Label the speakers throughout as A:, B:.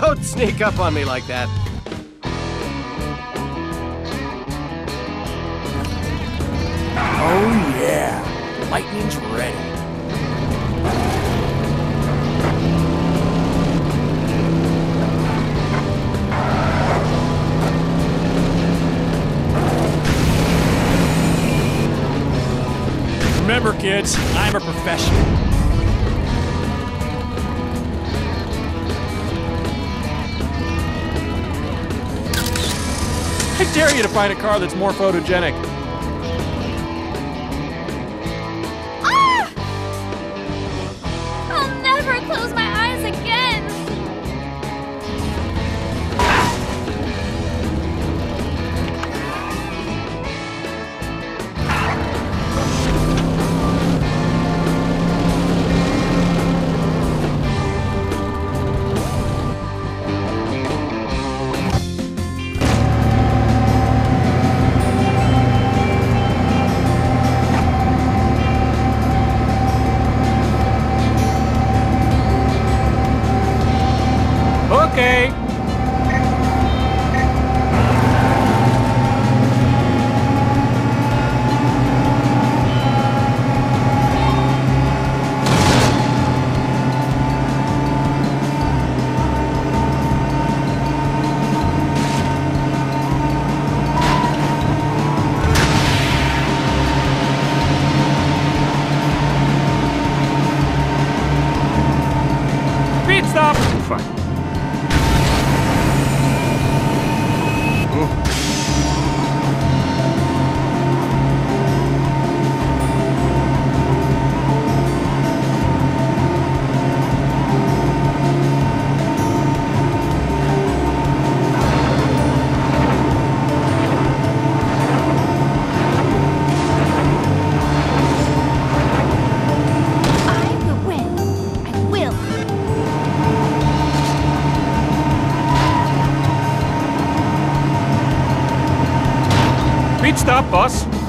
A: Don't sneak up on me like that.
B: Oh yeah, lightning's ready. Remember, kids, I'm a professional. I dare you to find a car that's more photogenic. Stop, boss.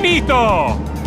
B: Finito!